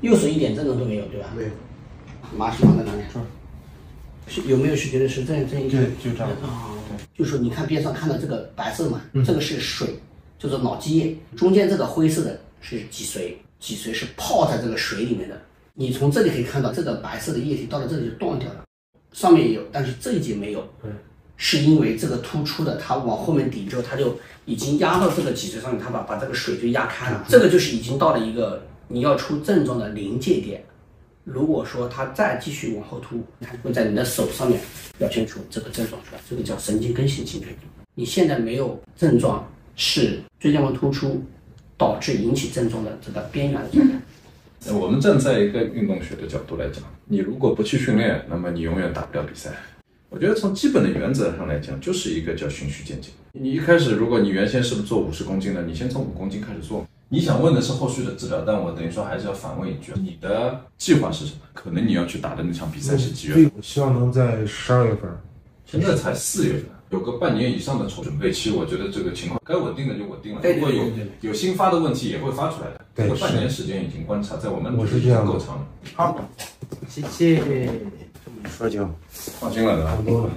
右手一点症状都没有，对吧？没有。麻是放在哪里？是有没有是觉得是这样这样一个？对，就这样。啊，就是说你看边上看到这个白色嘛，这个是水，就是脑积液，中间这个灰色的是脊髓，脊髓是泡在这个水里面的。你从这里可以看到，这个白色的液体到了这里就断掉了，上面也有，但是这一节没有。是因为这个突出的，它往后面顶之后，它就已经压到这个脊髓上面，它把把这个水就压开了。这个就是已经到了一个你要出症状的临界点。如果说它再继续往后突，它会在你的手上面表现出这个症状出来，这个叫神经根性颈椎。你现在没有症状，是椎间盘突出导致引起症状的这个边缘的状态。我们站在一个运动学的角度来讲，你如果不去训练，那么你永远打不了比赛。我觉得从基本的原则上来讲，就是一个叫循序渐进。你一开始，如果你原先是不是做五十公斤的，你先从五公斤开始做。你想问的是后续的治疗，但我等于说还是要反问一句：你的计划是什么？可能你要去打的那场比赛是几月份？希望能在十二月份。现在才四月份，有个半年以上的准备期，我觉得这个情况该稳定的就稳定了。如果有有新发的问题，也会发出来的。这个半年时间已经观察，在我们我是这样够长了。好，谢谢。说就放心了，对吧？